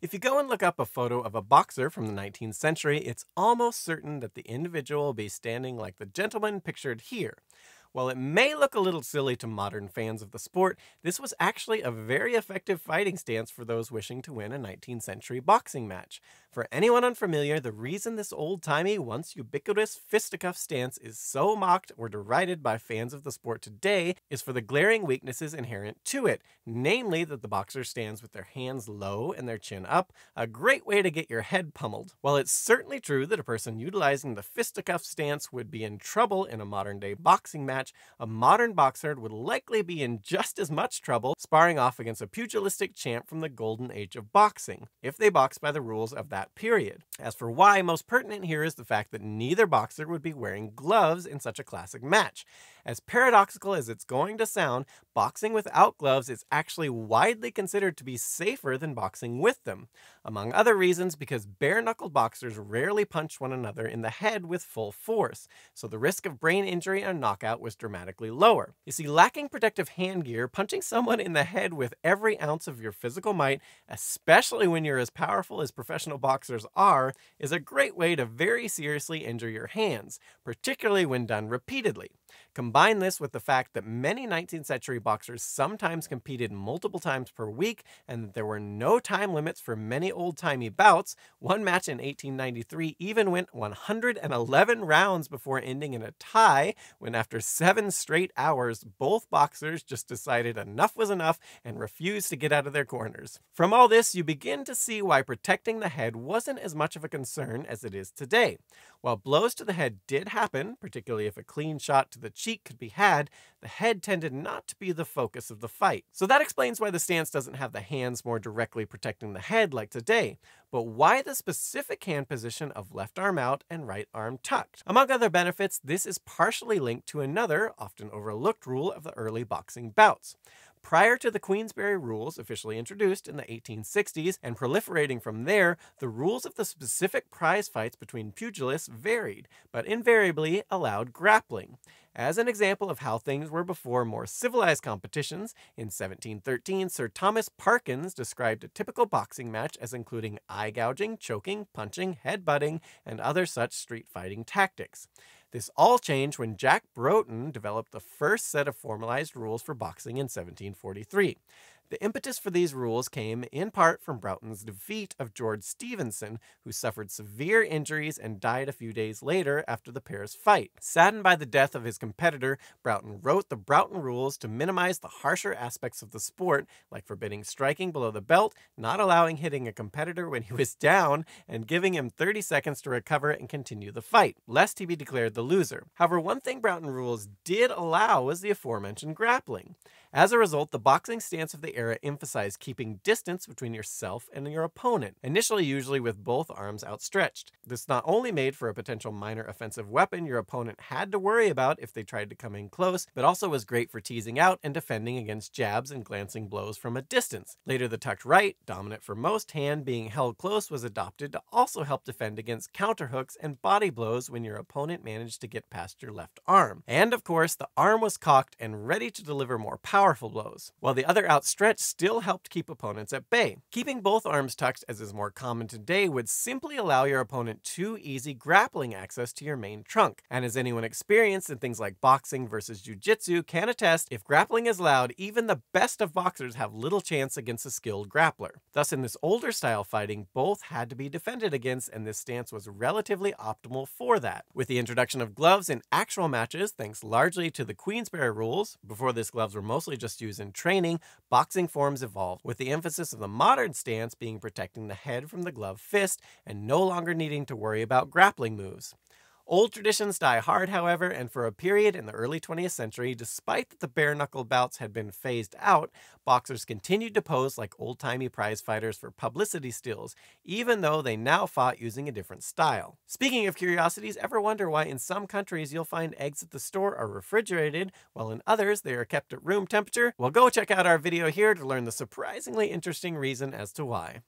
If you go and look up a photo of a boxer from the 19th century, it's almost certain that the individual will be standing like the gentleman pictured here. While it may look a little silly to modern fans of the sport, this was actually a very effective fighting stance for those wishing to win a 19th century boxing match. For anyone unfamiliar, the reason this old timey, once ubiquitous fisticuff stance is so mocked or derided by fans of the sport today is for the glaring weaknesses inherent to it, namely that the boxer stands with their hands low and their chin up, a great way to get your head pummeled. While it's certainly true that a person utilizing the fisticuff stance would be in trouble in a modern day boxing match, match, a modern boxer would likely be in just as much trouble sparring off against a pugilistic champ from the golden age of boxing, if they boxed by the rules of that period. As for why, most pertinent here is the fact that neither boxer would be wearing gloves in such a classic match. As paradoxical as it's going to sound, boxing without gloves is actually widely considered to be safer than boxing with them. Among other reasons, because bare knuckled boxers rarely punch one another in the head with full force, so the risk of brain injury and knockout was dramatically lower. You see, lacking protective hand gear, punching someone in the head with every ounce of your physical might, especially when you're as powerful as professional boxers are, is a great way to very seriously injure your hands, particularly when done repeatedly. Combine this with the fact that many 19th century boxers sometimes competed multiple times per week and that there were no time limits for many old timey bouts. One match in 1893 even went 111 rounds before ending in a tie, when after seven straight hours, both boxers just decided enough was enough and refused to get out of their corners. From all this, you begin to see why protecting the head wasn't as much of a concern as it is today. While blows to the head did happen, particularly if a clean shot to the cheek could be had, the head tended not to be the focus of the fight. So that explains why the stance doesn't have the hands more directly protecting the head like today, but why the specific hand position of left arm out and right arm tucked. Among other benefits, this is partially linked to another, often overlooked rule of the early boxing bouts. Prior to the Queensberry rules officially introduced in the 1860s and proliferating from there, the rules of the specific prize fights between pugilists varied, but invariably allowed grappling. As an example of how things were before more civilized competitions, in 1713, Sir Thomas Parkyns described a typical boxing match as including eye gouging, choking, punching, head-butting, and other such street fighting tactics. This all changed when Jack Broughton developed the first set of formalized rules for boxing in 1743. The impetus for these rules came in part from Broughton's defeat of George Stephenson, who suffered severe injuries and died a few days later after the pair's fight. Saddened by the death of his competitor, Broughton wrote the Broughton rules to minimize the harsher aspects of the sport, like forbidding striking below the belt, not allowing hitting a competitor when he was down, and giving him 30 seconds to recover and continue the fight, lest he be declared the loser. However, one thing Broughton rules did allow was the aforementioned grappling. As a result, the boxing stance of the era emphasized keeping distance between yourself and your opponent, initially usually with both arms outstretched. This not only made for a potential minor offensive weapon your opponent had to worry about if they tried to come in close, but also was great for teasing out and defending against jabs and glancing blows from a distance. Later, the tucked right, dominant for most hand being held close, was adopted to also help defend against counterhooks and body blows when your opponent managed to get past your left arm. And of course, the arm was cocked and ready to deliver more power powerful blows, while the other outstretched still helped keep opponents at bay. Keeping both arms tucked, as is more common today, would simply allow your opponent too easy grappling access to your main trunk. And as anyone experienced in things like boxing versus jiu-jitsu can attest, if grappling is loud, even the best of boxers have little chance against a skilled grappler. Thus, in this older style fighting, both had to be defended against, and this stance was relatively optimal for that. With the introduction of gloves in actual matches, thanks largely to the Queensberry rules, before this gloves were mostly just used in training, boxing forms evolved, with the emphasis of the modern stance being protecting the head from the gloved fist and no longer needing to worry about grappling moves. Old traditions die hard, however, and for a period in the early 20th century, despite that the bare knuckle bouts had been phased out, boxers continued to pose like old timey prize fighters for publicity stills, even though they now fought using a different style. Speaking of curiosities, ever wonder why in some countries you'll find eggs at the store are refrigerated, while in others they are kept at room temperature? Well, go check out our video here to learn the surprisingly interesting reason as to why.